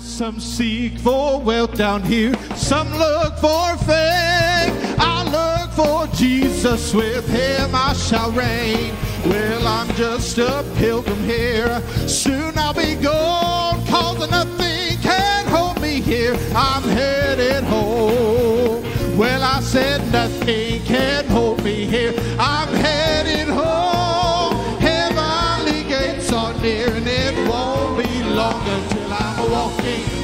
Some seek for wealth down here, some look for fame. I look for Jesus, with him I shall reign. Well, I'm just a pilgrim here, soon I'll be gone, cause nothing can hold me here. I'm headed home. Well, I said nothing can hold me here. I'm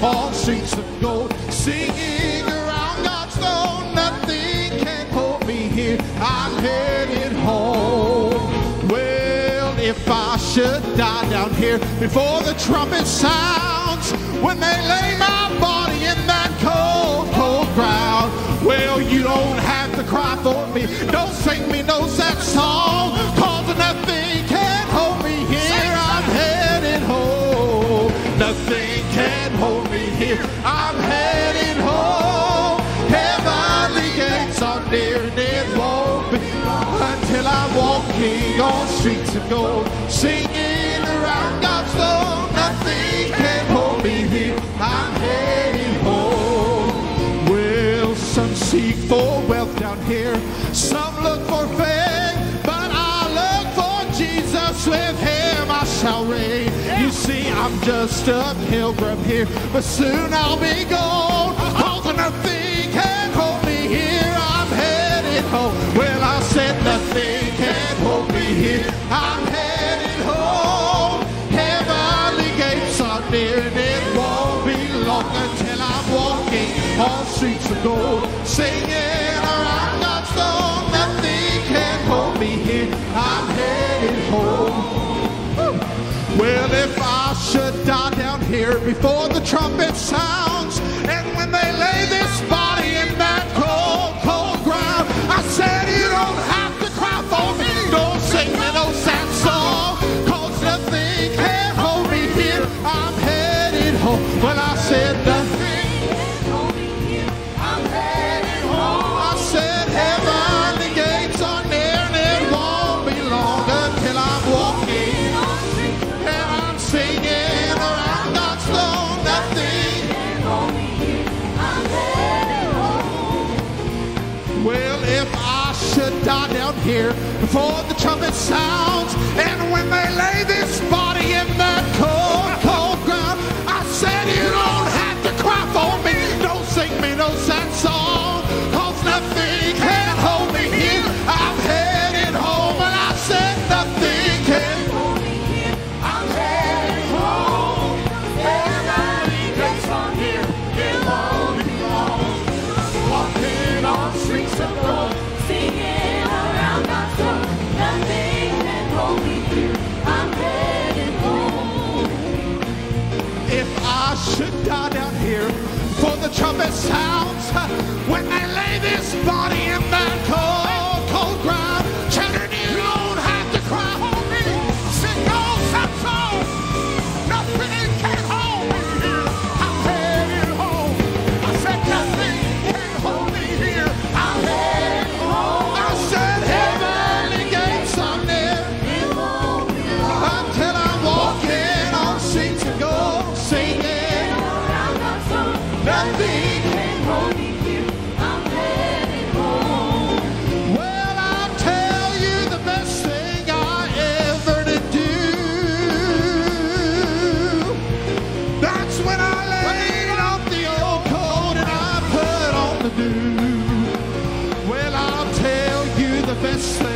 on streets of gold, singing around God's throne. Nothing can hold me here. I'm headed home. Well, if I should die down here before the trumpet sounds, when they lay my body in that cold, cold ground, well, you don't have to cry for me. Don't sing me no sad song, near and it won't be until I'm walking on streets of gold, singing around God's throne. Nothing can hold me here. I'm headed home. Well, some seek for wealth down here, some look for fame, but I look for Jesus. With him I shall reign. You see, I'm just a pilgrim here, but soon I'll be gone. Home. Well, I said nothing can hold me here. I'm headed home. Heavenly gates are near, and it won't be long until I'm walking on streets of gold, singing around God's throne. Nothing can hold me here. I'm headed home. Well, if I should die down here before the trumpet sounds, down here before the trumpet sounds, and when they lay this If I should die down here. For the trumpet sounds, uh, when they lay this body in cold, cold Nothing. Well, I'll tell you the best thing I ever do. That's when I laid off the old coat and I put on the new. Well, I'll tell you the best thing